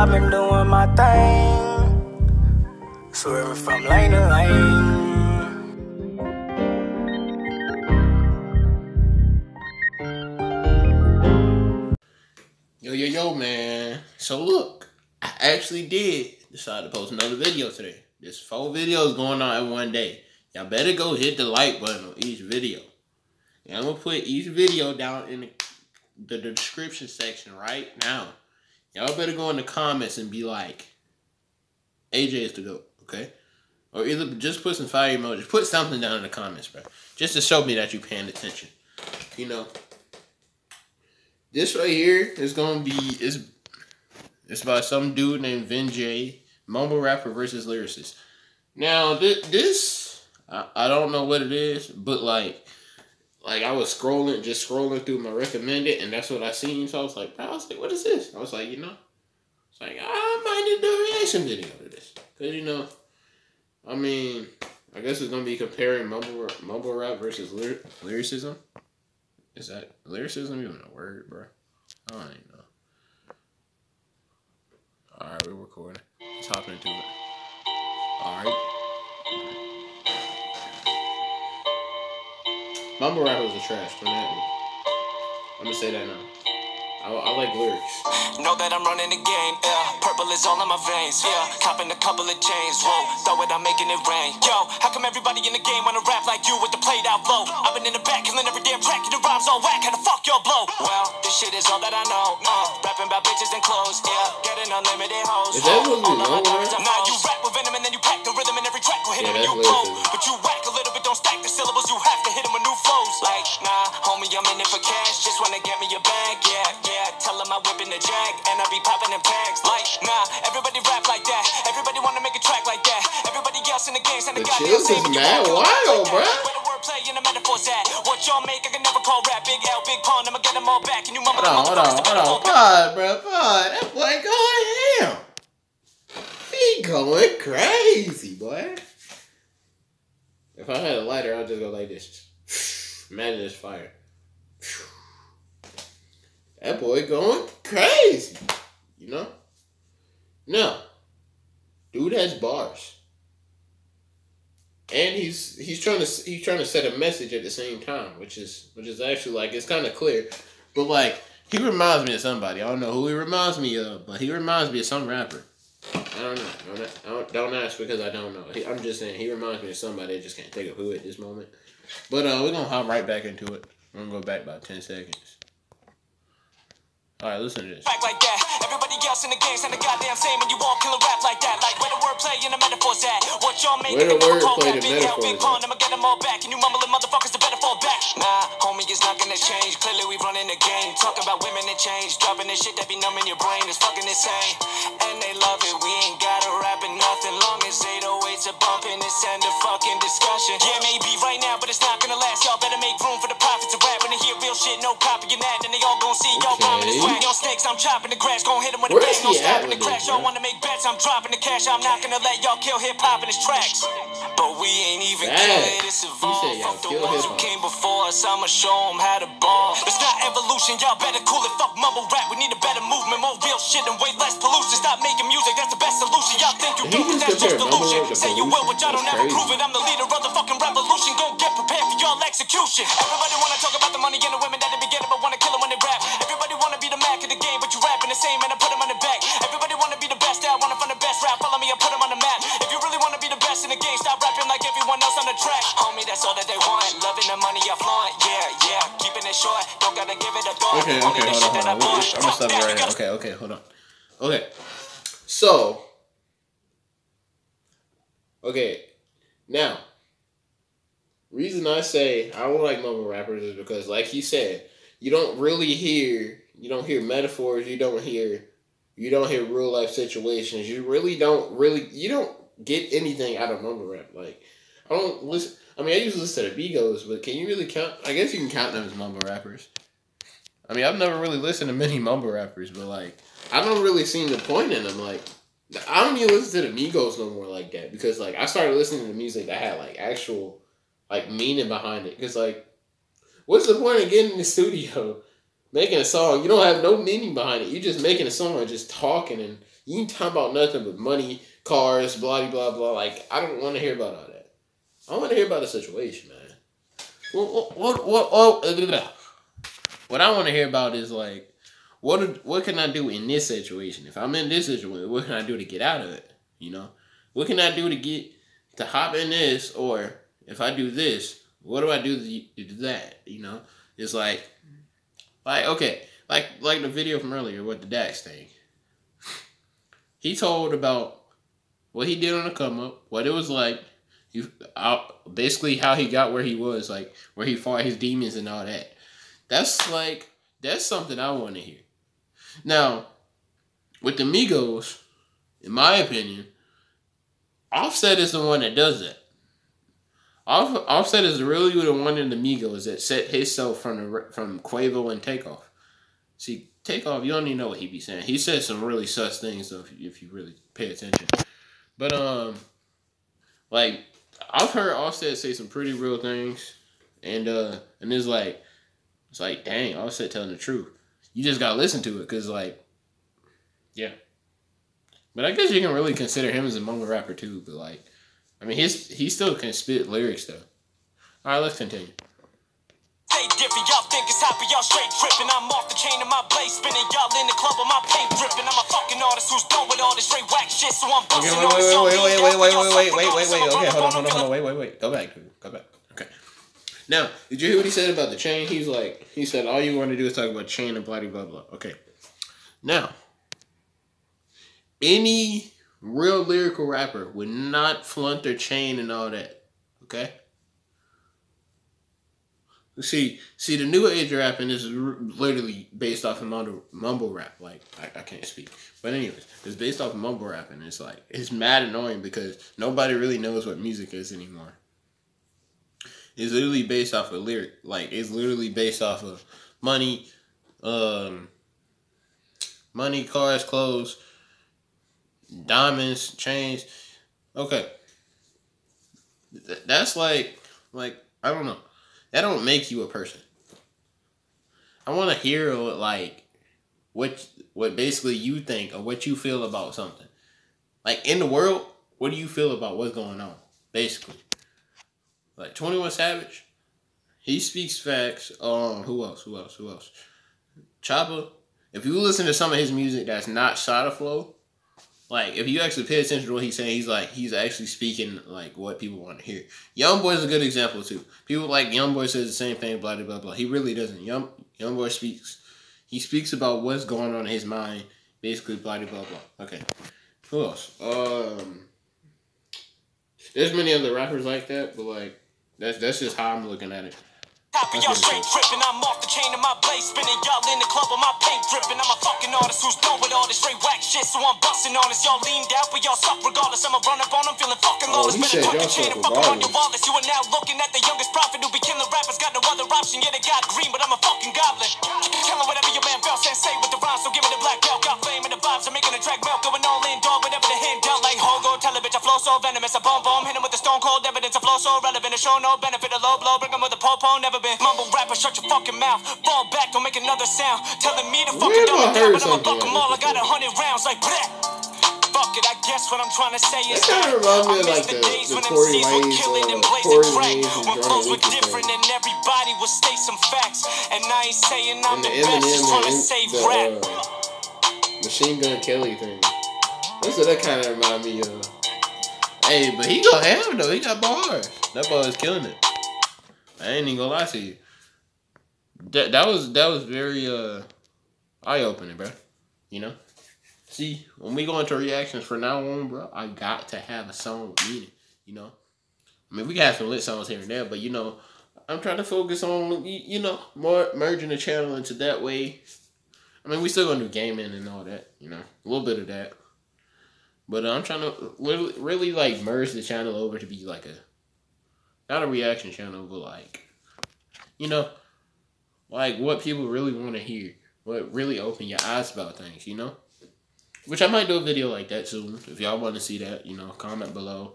I've been doing my thing. Swerving from lane to lane. Yo, yo, yo, man. So look, I actually did decide to post another video today. There's four videos going on in one day. Y'all better go hit the like button on each video. And I'm gonna put each video down in the, the description section right now. Y'all better go in the comments and be like, AJ is to go, okay? Or either just put some fire emojis. Put something down in the comments, bro. Just to show me that you're paying attention. You know. This right here is gonna be is it's about some dude named Vin Jay, mumble rapper versus lyricist. Now th- this I, I don't know what it is, but like like I was scrolling, just scrolling through my recommended, and that's what I seen. So I was like, I was like, what is this? I was like, you know, it's like I might need a reaction video to this, cause you know, I mean, I guess it's gonna be comparing mumble mumble rap versus lyr- lyricism. Is that lyricism even a word, bro? I don't even know. Alright, we're recording. Let's hop into it. Alright. Mumble rappers are trash, don't at me. I'm gonna say that now. I, I like lyrics. Know that I'm running the game, yeah. Purple is all in my veins, yeah. Copping a couple of chains, whoa. Throw it, I'm making it rain. Yo, how come everybody in the game wanna rap like you with the played out flow? I've been in the back, killing every damn track, and the rhymes all whack. How the fuck y'all blow? Well, this shit is all that I know. Uh, rapping about bitches and clothes, yeah. Getting unlimited hoes. Is that what All of my know, Now you rap with venom and then you pack the rhythm in every track. Will hit Yeah, him and you blow. But you whack syllables. You have to hit him with new flows. Like, nah, homie, I'm in it for cash. Just wanna get me a bag, yeah, yeah. Tell him I whip in the jag, and I be popping in packs. Like, nah, everybody rap like that. Everybody wanna make a track like that. Everybody else in the game, and the The goddamn same, is mad wild, like bruh. Where the wordplay and the metaphors at? What y'all make, I can never call rap. Big L, big pun, I'ma get them all back. And you mama Hold on, hold on, hold on. Pod, bro, pod. That boy going ham. He going crazy, boy. If I had a lighter, I'd just go like this. Imagine this fire. That boy going crazy. You know? No. Dude has bars. And he's he's trying to he's trying to set a message at the same time, which is which is actually like it's kind of clear. But like he reminds me of somebody. I don't know who he reminds me of, but he reminds me of some rapper. I don't know. Don't, I don't, don't ask because I don't know. He, I'm just saying he reminds me of somebody. I just can't think of who at this moment. But uh, we're gonna hop right back into it. We're gonna go back about ten seconds. All right, listen to this. Back like that. Everybody else in the game sound the goddamn same, and you all kill a rap like that. Like where the wordplay and the metaphors at? What y'all make? Where the wordplay and metaphors big at? I'ma get them all back. And you mumbling motherfuckers, the better fall back. Nah, homie, it's not gonna change. Clearly we running the game. Talk about women and change, dropping this shit that be numbing your brain. It's fucking insane, and they love it. We It's end of fucking discussion. Yeah, maybe right now, but it's not gonna last. Y'all better make room for the profits of rap. When they hear real shit, no copying that, then they all gonna see y'all Okay. bombing this swag. Y'all snakes, I'm chopping the grass, gon' hit 'em with a bang, is no stopping the crash. Y'all wanna make bets, I'm dropping the cash. I'm not gonna let y'all kill hip hop in his tracks. But we ain't even good, it's evolved. Fuck the ones who came us, I'ma show 'em how to ball. It's not evolution, y'all better cool it. Fuck mumble rap, we need a better movement, more real shit and way less pollution. Stop making music, that's the best solution. Y'all think you do, but that's just delusion. Say you will, but y'all don't ever prove it. I'm the leader of the fucking revolution. Go get prepared for y'all execution. Everybody wanna talk about the money and the women that they be getting, but wanna kill 'em when they rap. Everybody wanna be the Mac of the game, but you rapping the same, and I put 'em on the back. Everybody wanna be the best, I wanna find the best rap. Follow me, I put 'em on the map. If you really wanna be the best in the game, stop rapping like everyone else on the track. Homie, that's all that they the money I flaunt. Yeah, yeah, keeping it short. Don't gotta give it a thought. Okay, okay, hold on, hold on. I'm gonna stop right here. Okay, okay, hold on. Okay, so okay, now reason I say I don't like mumble rappers is because, like he said, you don't really hear you don't hear metaphors, you don't hear you don't hear real life situations, you really don't really you don't get anything out of mumble rap. Like I don't listen. I mean, I usually listen to the Migos, but can you really count? I guess you can count them as mumble rappers. I mean, I've never really listened to many mumble rappers, but like, I don't really see the point in them. Like, I don't even listen to the Migos no more like that because like I started listening to music that had like actual like meaning behind it. Because like, what's the point of getting in the studio making a song? You don't have no meaning behind it. You're just making a song and just talking and You ain't talking about nothing but money, cars, blah blah blah. Like I don't want to hear about all that. I want to hear about the situation, man. What what what what? what I want to hear about is like, what what can I do in this situation? If I'm in this situation, what can I do to get out of it? You know, what can I do to get to hop in this, or if I do this, what do I do to do that? You know, it's like, like okay, like like the video from earlier with the Dax thing. He told about what he did on the come up, what it was like, you out basically how he got where he was, like where he fought his demons and all that. That's like that's something I want to hear. Now, with the Migos, in my opinion, Offset is the one that does that. Off, Offset is really the one in the Migos that set himself from the from Quavo and Takeoff. See, Takeoff, you don't even know what he be saying. He said some really sus things though, if you, if you really pay attention. But um, like I've heard Offset say some pretty real things, and uh, and it's like it's like, dang, Offset telling the truth. You just gotta listen to it, cause like, yeah. But I guess you can really consider him as a mumble rapper too. But like, I mean, he's he still can spit lyrics though. All right, let's continue. Hey, different, y'all think it's happy, y'all straight tripping. I'm off the chain of my blade spinning. Y'all in the club with my paint dripping. I'm a fucking artist who's done with all this straight whack shit, so I'm Okay, busting wait, this. wait, wait, wait, wait, wait, wait, suck wait, wait, wait, wait. Okay. Hold on, hold on, hold on. Wait, wait, wait. Go back, dude. Go back. Okay. Now, did you hear what he said about the chain? He's like, he said, all you want to do is talk about chain and blah, blah, blah. Okay. Now, any real lyrical rapper would not flaunt their chain and all that. Okay. See, see, the new age rapping is literally based off of mumble, mumble rap. Like, I, I can't speak, but anyways, it's based off of mumble rap, and it's like it's mad annoying because nobody really knows what music is anymore. It's literally based off of lyric, like it's literally based off of money, um, money, cars, clothes, diamonds, chains. Okay, Th- that's like, like I don't know. That don't make you a person. I want to hear what, like what what basically you think or what you feel about something. Like in the world, what do you feel about what's going on? Basically, like Twenty One Savage, he speaks facts. Um, who else? Who else? Who else? Choppa. If you listen to some of his music that's not Shotta Flow, like if you actually pay attention to what he's saying, he's like he's actually speaking like what people want to hear. Young Boy is a good example too. People like Young Boy says the same thing, blah blah blah blah. He really doesn't. Young Young Boy speaks. He speaks about what's going on in his mind, basically blah blah blah blah. Okay, who else? Um, there's many other rappers like that, but like that's that's just how I'm looking at it. Happy, y'all straight tripping. I'm off the chain of my blade spinning. Y'all in the club with my paint dripping. I'm a fucking artist who's done with all this straight whack shit, so I'm busting on this. Y'all leaned out, but y'all suck regardless. I'ma run up on them, feeling fucking Oh, lawless. he Better y'all the chain and fuck on your wallets. You are now looking at the youngest prophet who be killing rappers. Got no other option, yeah, they got green, but I'm a fucking goblin. Tell him whatever your man felt, sensei with the rhymes, so give me the black belt. Got flame in the vibes, I'm making a track melt. Going all in, dog, whatever the hand dealt. Like Hogo, tell a bitch I flow so venomous. I boom boom, hit evidence. I flow so relevant, I show no benefit. A low blow, bring him with a po-po, never been. Mumble rapper, shut your fucking mouth. Fall back, don't make another sound. Telling me to fucking dumb it down, but I'ma fuck 'em like all. I got a hundred rounds, like bleh. Fuck it, I guess what I'm trying to say is That reminds I miss like, the the- days the when Tory MCs would Lanez, kill it uh, and blaze Tory a track. Lanez When clothes were different and everybody would state some facts. And I ain't saying I'm the the best, just trying to save rap. uh, Machine Gun Kelly thing. That's what that kind of remind me of. Hey, but he go ham though. He got bars. That boy is killing it. I ain't even gonna lie to you. That that was that was very uh eye opening, bro. You know. See, when we go into reactions from now on, bro, I got to have a song with meaning. You know. I mean, we got some lit songs here and there, but you know, I'm trying to focus on you you know more merging the channel into that way. I mean, we still gonna do gaming and all that, you know, a little bit of that. But I'm trying to really, really like merge the channel over to be like a, not a reaction channel, but like, you know, like what people really want to hear, what really open your eyes about things, you know. Which I might do a video like that soon. If y'all want to see that, you know, comment below.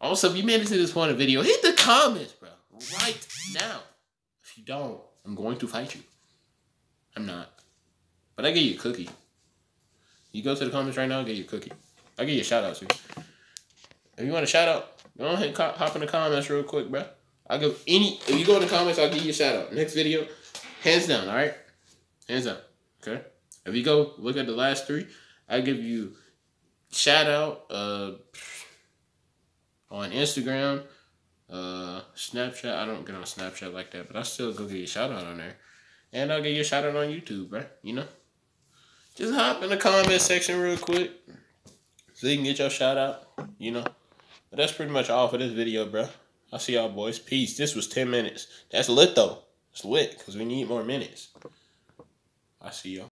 Also, if you made it to this point of video, hit the comments, bro, right now. If you don't, I'm going to fight you. I'm not. But I give you a cookie. You go to the comments right now, get you a cookie. I'll give you a shout out too. If you want a shout out, go ahead and hop in the comments real quick, bro. I'll give any. If you go in the comments, I'll give you a shout out. Next video, hands down. All right, hands down. Okay. If you go look at the last three, I give you shout out uh, on Instagram, uh, Snapchat. I don't get on Snapchat like that, but I still go get you a shout out on there, and I'll give you a shout out on YouTube, bro. You know, just hop in the comment section real quick so you can get your shout out. You know, but that's pretty much all for this video, bro. I'll see y'all boys. Peace. This was ten minutes. That's lit though. It's lit because we need more minutes. I see y'all.